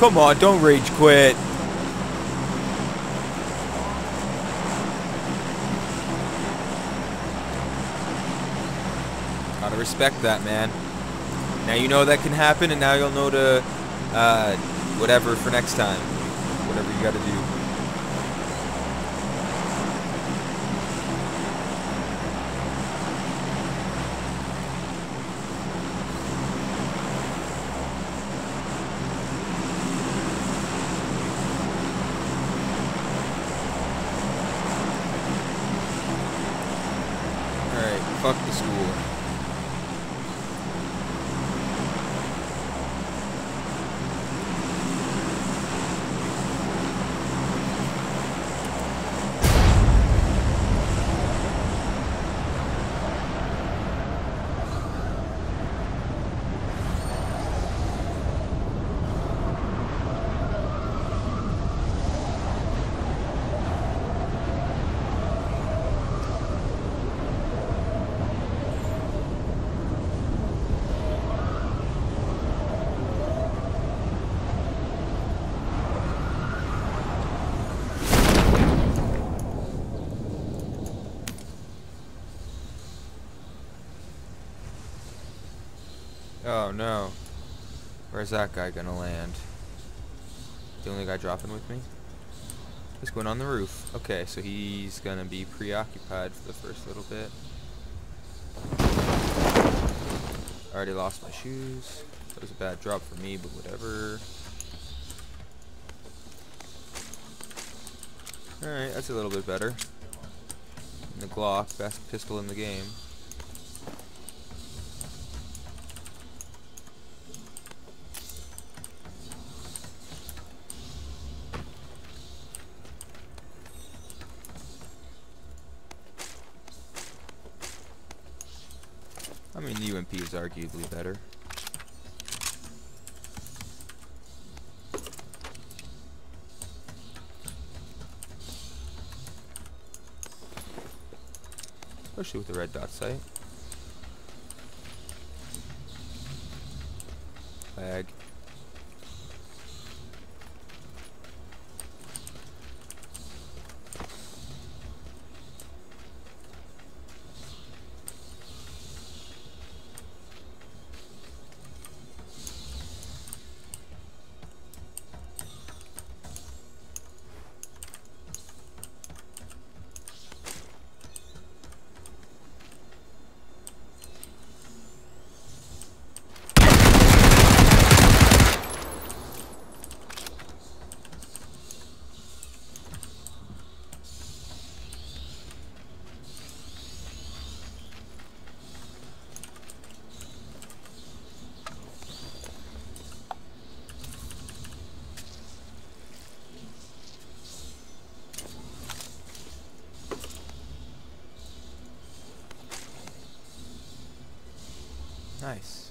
Come on, don't rage quit. Gotta respect that, man. Now you know that can happen, and now you'll know to, uh, whatever for next time. Whatever you gotta do. Alright, fuck the school. Oh no. Where's that guy gonna land? The only guy dropping with me? He's going on the roof. Okay, so he's gonna be preoccupied for the first little bit. Already lost my shoes. That was a bad drop for me, but whatever. Alright, that's a little bit better. And the Glock, best pistol in the game. I mean, the UMP is arguably better. Especially with the red dot sight. Nice.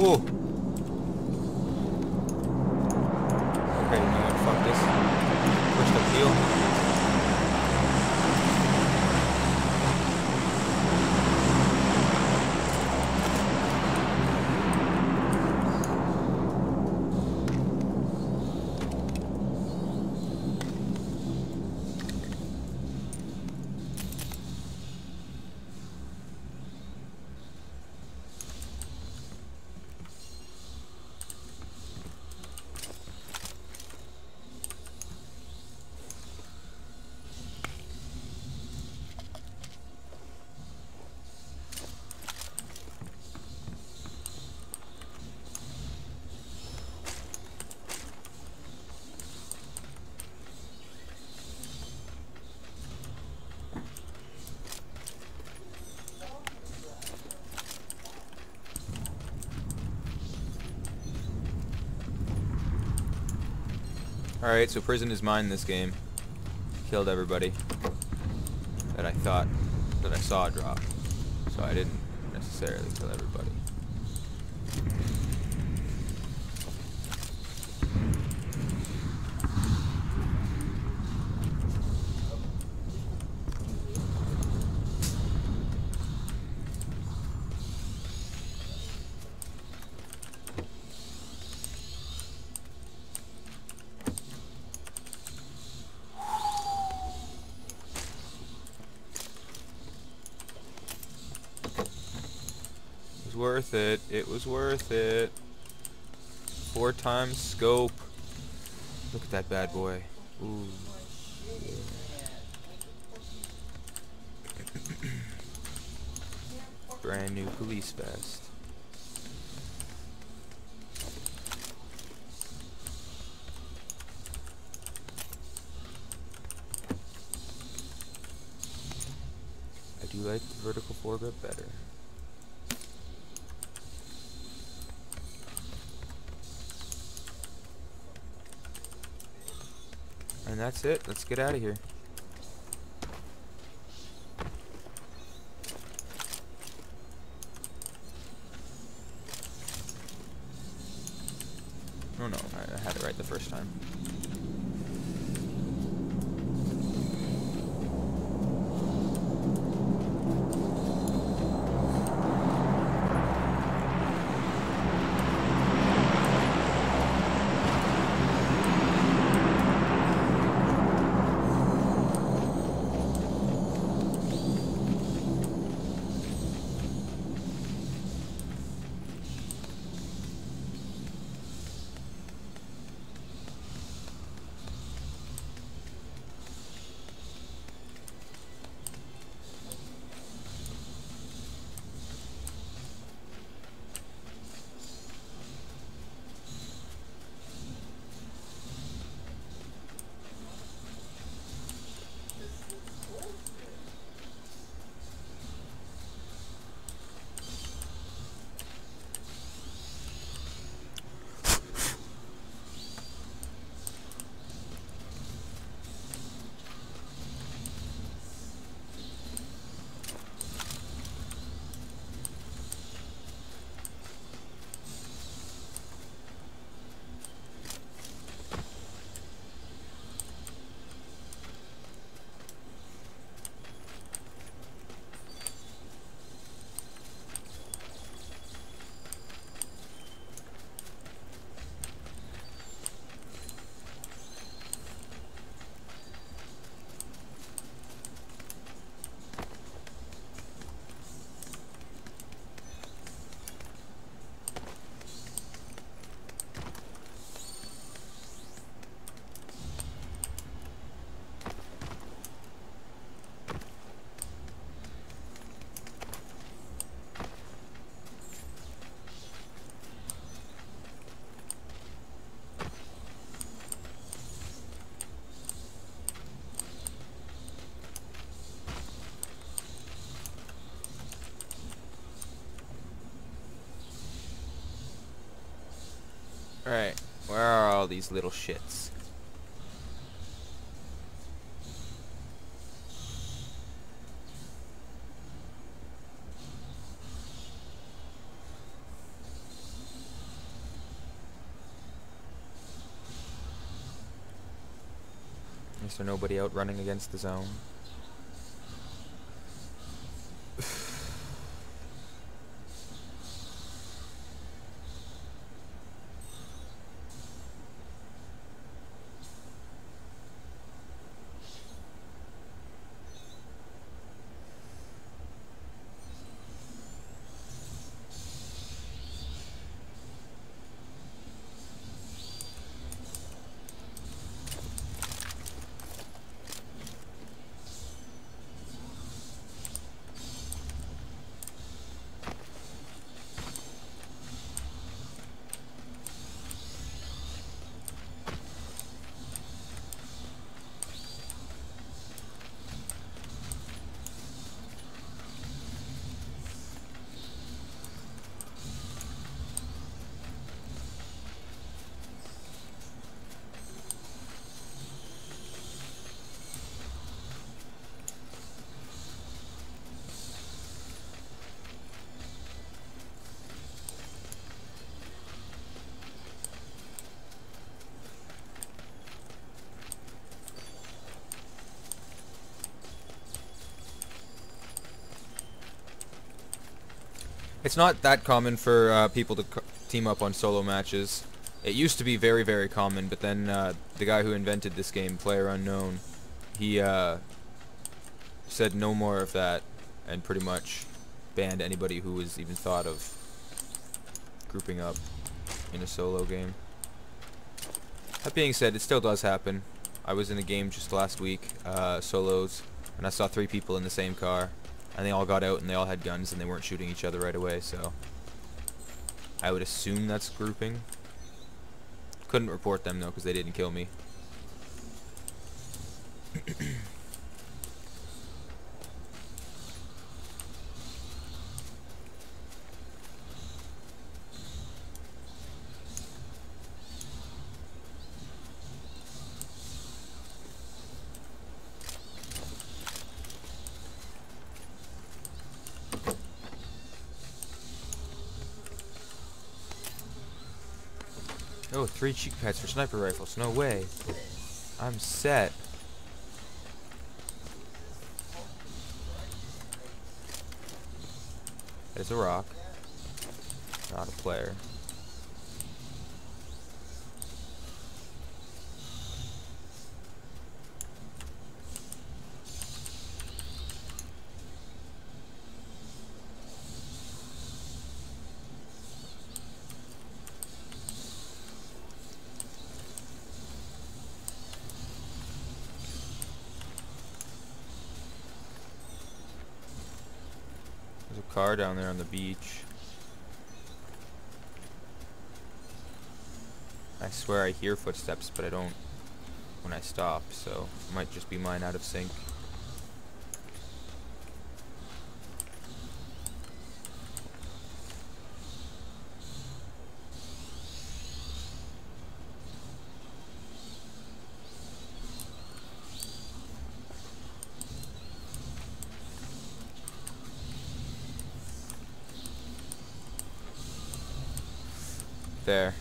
哦 Alright, so prison is mine in this game. Killed everybody that I thought, that I saw drop. So I didn't necessarily kill everybody. worth it. It was worth it. Four times scope. Look at that bad boy. Ooh. Brand new police vest. I do like the vertical foregrip better. That's it. Let's get out of here. Alright, where are all these little shits? Is there nobody out running against the zone? It's not that common for uh, people to team up on solo matches. It used to be very, very common, but then uh, the guy who invented this game, Player Unknown, he uh, said no more of that and pretty much banned anybody who was even thought of grouping up in a solo game. That being said, it still does happen. I was in a game just last week, uh, solos, and I saw three people in the same car, and they all got out and they all had guns and they weren't shooting each other right away, so I would assume that's grouping. Couldn't report them though because they didn't kill me. Three cheek pads for sniper rifles. No way. I'm set. There's a rock. Not a player. Car down there on the beach. I swear I hear footsteps, but I don't when I stop, so it might just be mine out of sync. there.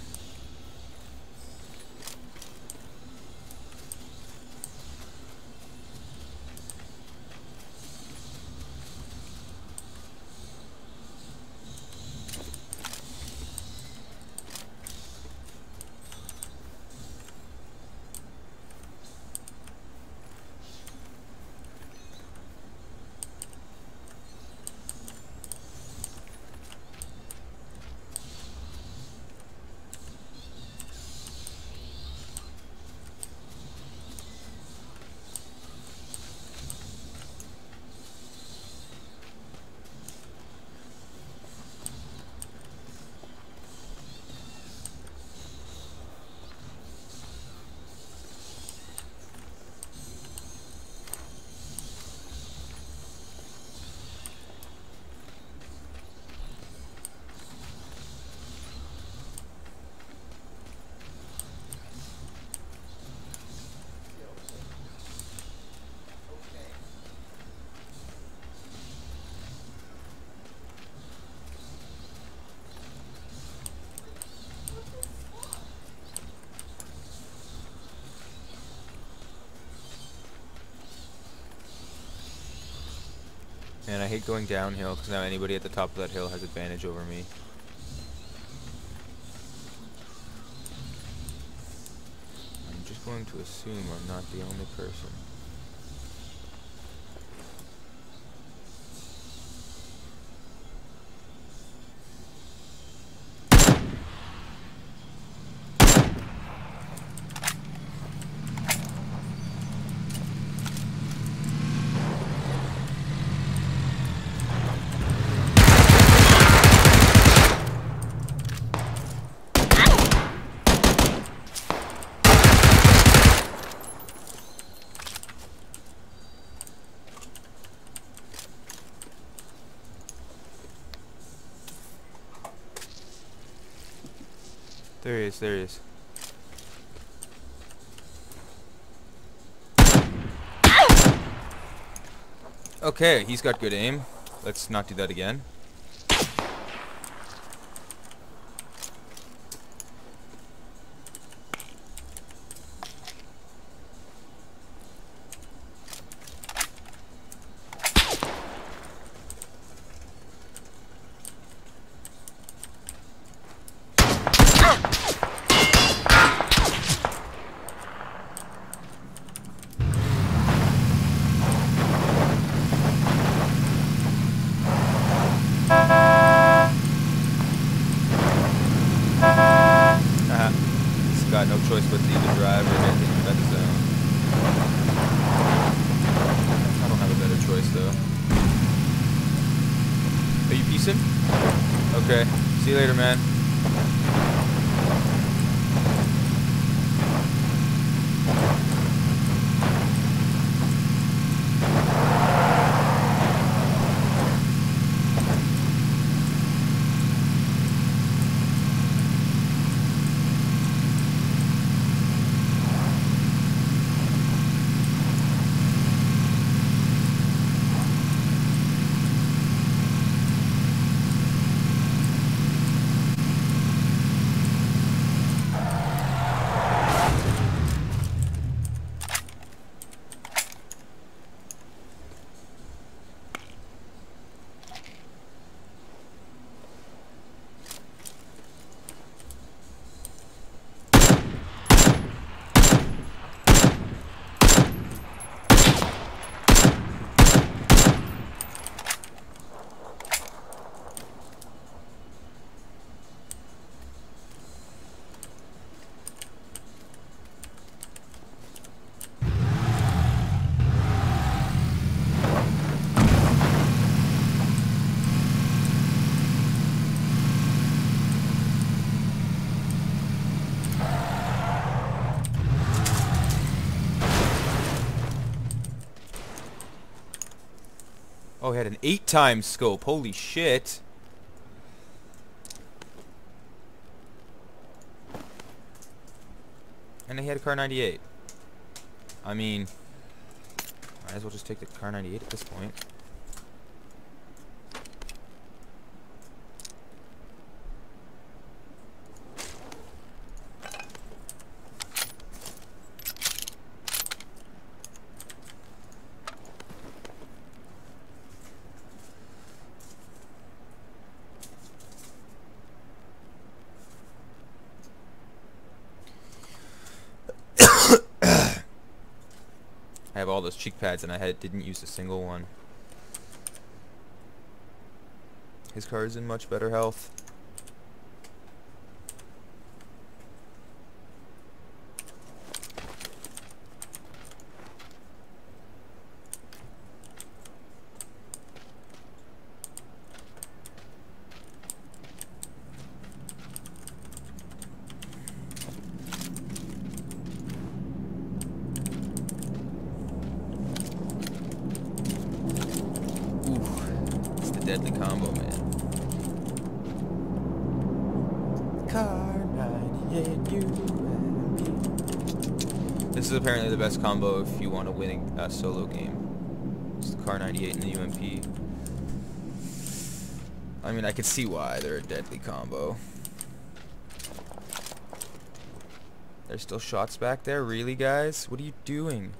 Man, I hate going downhill because now anybody at the top of that hill has advantage over me. I'm just going to assume I'm not the only person. There he is, there he is. Okay, he's got good aim. Let's not do that again. Okay. See you later, man. Oh, he had an eight times scope. Holy shit. And he had a Kar 98. I mean, might as well just take the Kar 98 at this point. All those cheek pads and I had didn't use a single one. His car is in much better health. It's the deadly combo, man. Kar 98 UMP. This is apparently the best combo if you want a solo game. It's the Kar 98 and the UMP. I mean, I can see why they're a deadly combo. There's still shots back there? Really, guys? What are you doing?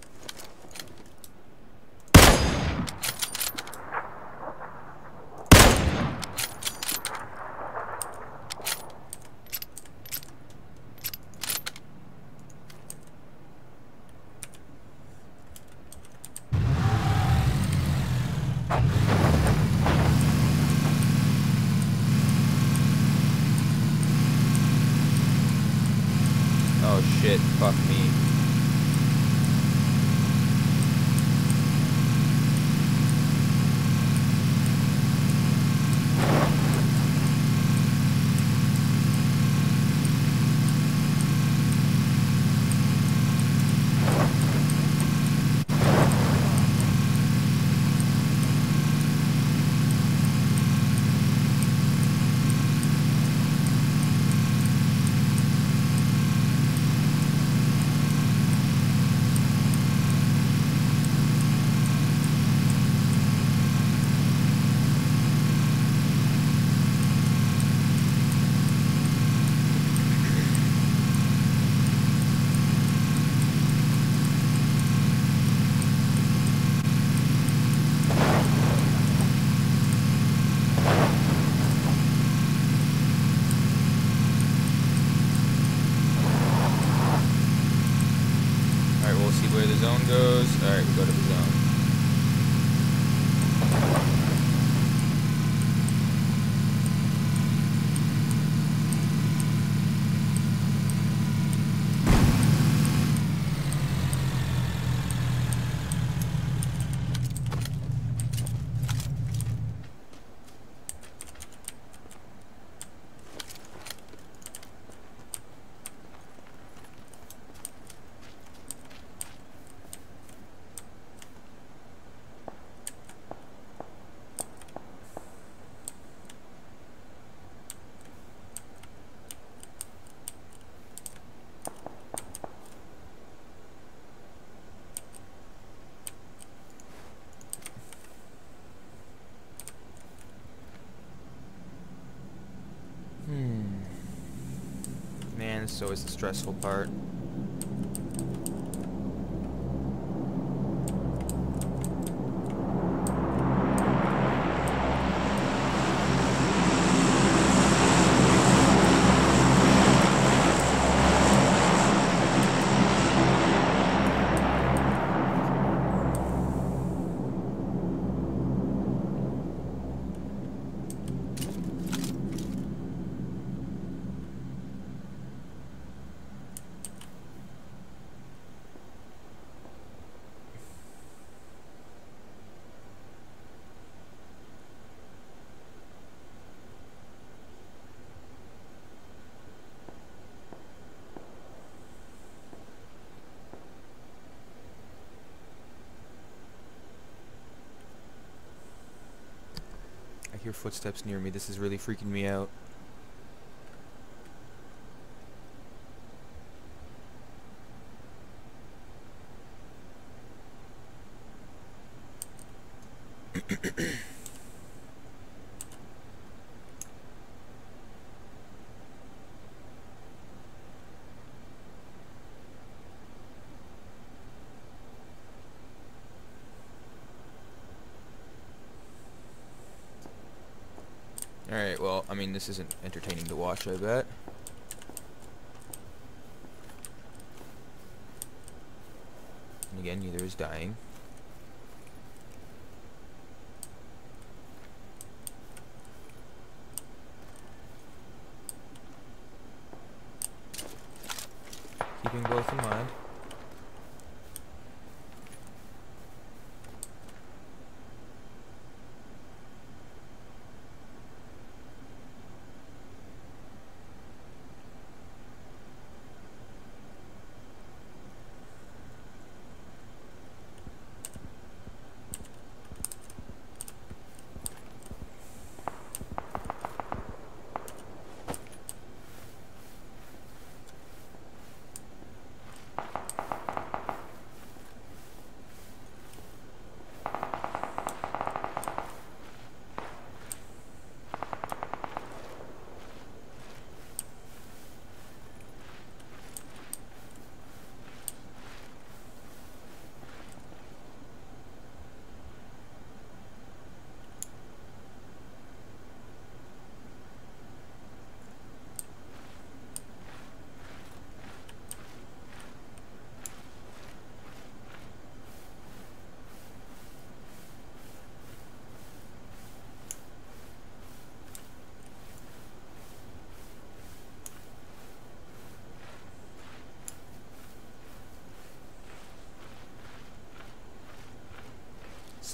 Always the stressful part. I hear footsteps near me. This is really freaking me out. Alright, well, I mean, this isn't entertaining to watch, I bet. And again, neither is dying. Keeping both in mind.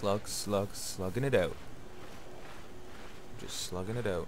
Slug, slug, slugging it out. Just slugging it out.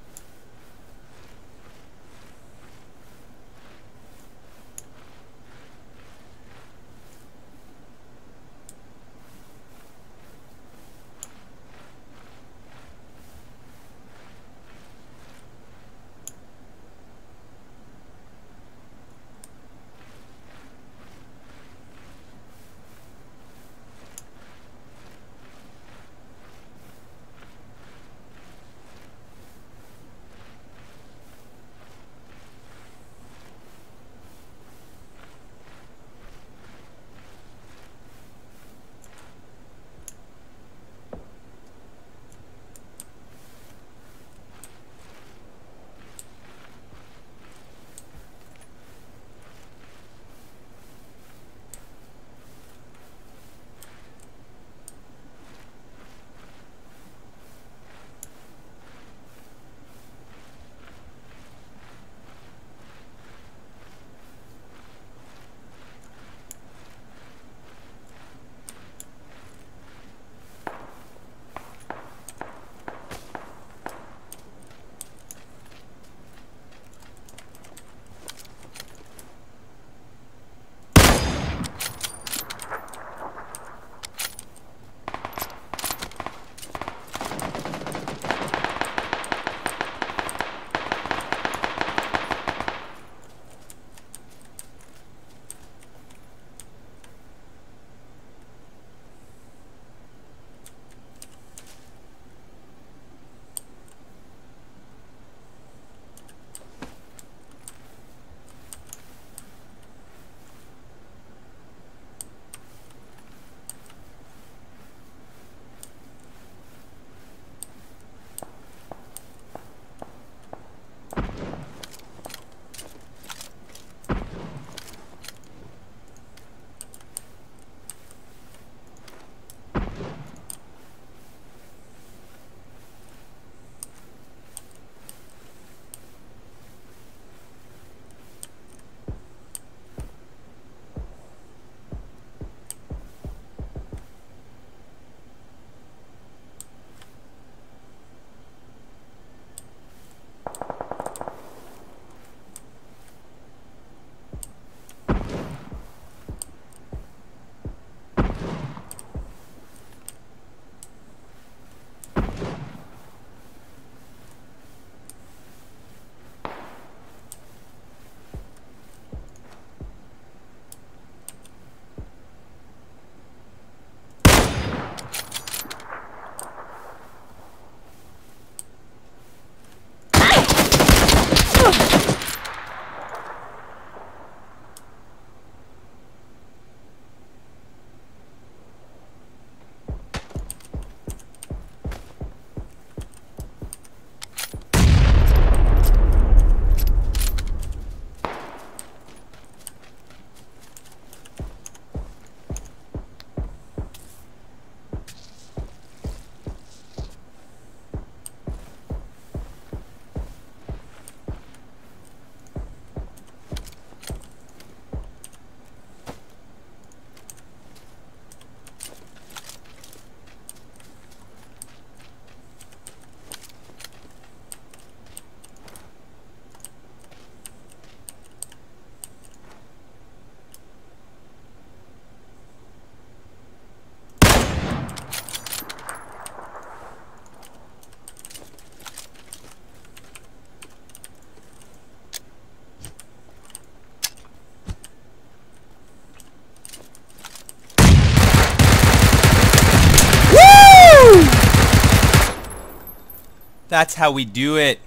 That's how we do it.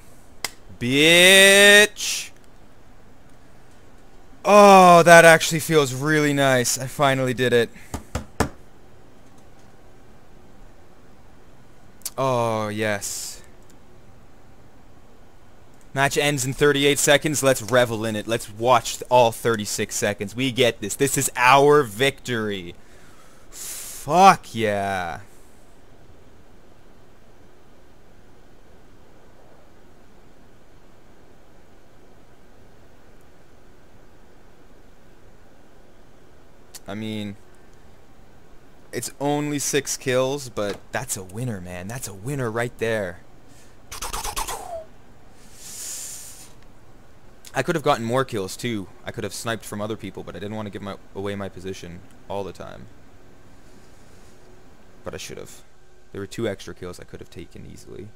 Bitch. Oh, that actually feels really nice. I finally did it. Oh, yes. Match ends in 38 seconds. Let's revel in it. Let's watch all 36 seconds. We get this. This is our victory. Fuck yeah. I mean, it's only six kills, but that's a winner, man. That's a winner right there. I could have gotten more kills too. I could have sniped from other people, but I didn't want to give my, away my position all the time. But I should have. There were two extra kills I could have taken easily.